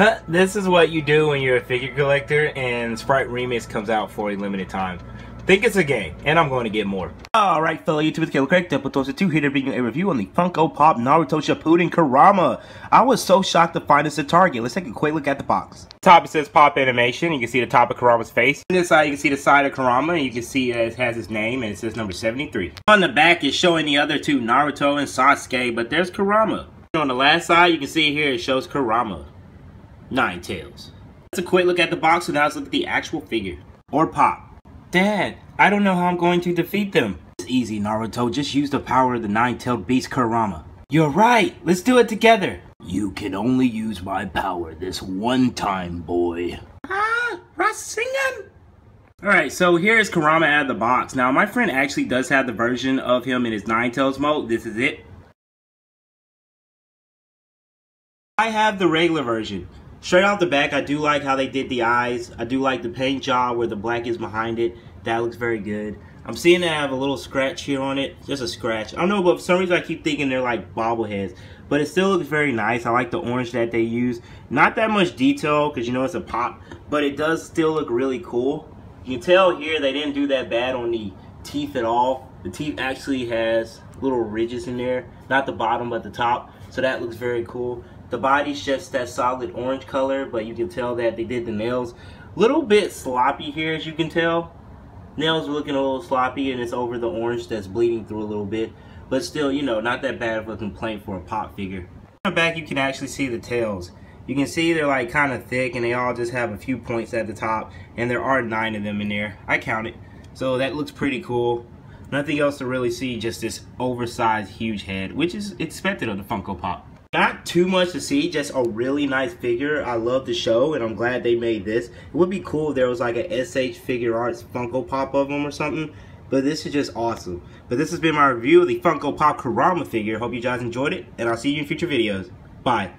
this is what you do when you're a figure collector and Sprite Remix comes out for a limited time. Think it's a game, and I'm going to get more. Alright, fellow YouTube, it's Caleb Craig, Double Toasted 2 here to bring you a review on the Funko Pop Naruto Shippuden Kurama. I was so shocked to find this at Target. Let's take a quick look at the box. Top, it says Pop Animation. You can see the top of Kurama's face. On this side, you can see the side of Kurama, and you can see uh, it has his name, and it says number 73. On the back, it's showing the other two, Naruto and Sasuke, but there's Kurama. On the last side, you can see here, it shows Kurama. Nine Tails. Let's a quick look at the box, and now let's look at the actual figure. Or Pop. Dad, I don't know how I'm going to defeat them. It's easy, Naruto. Just use the power of the nine-tailed beast Kurama. You're right. Let's do it together. You can only use my power this one time, boy. Ah, Rasengan! Alright, so here is Kurama out of the box. Now, my friend actually does have the version of him in his Nine-Tails mode. This is it. I have the regular version. Straight off the back, I do like how they did the eyes. I do like the paint job where the black is behind it. That looks very good. I'm seeing that I have a little scratch here on it. Just a scratch. I don't know, but for some reason I keep thinking they're like bobbleheads. But it still looks very nice. I like the orange that they use. Not that much detail because you know it's a pop. But it does still look really cool. You can tell here they didn't do that bad on the teeth at all. The teeth actually has little ridges in there. Not the bottom, but the top. So that looks very cool. The body's just that solid orange color, but you can tell that they did the nails. Little bit sloppy here, as you can tell. Nails looking a little sloppy, and it's over the orange that's bleeding through a little bit. But still, you know, not that bad of a complaint for a pop figure. On the back, you can actually see the tails. You can see they're like kind of thick, and they all just have a few points at the top. And there are nine of them in there. I counted. So that looks pretty cool. Nothing else to really see, just this oversized huge head, which is expected of the Funko Pop. Not too much to see, just a really nice figure. I love the show, and I'm glad they made this. It would be cool if there was like a SH Figuarts Funko Pop of them or something. But this is just awesome. But this has been my review of the Funko Pop Kurama figure. Hope you guys enjoyed it, and I'll see you in future videos. Bye.